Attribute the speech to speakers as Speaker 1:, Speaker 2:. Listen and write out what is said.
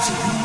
Speaker 1: to you.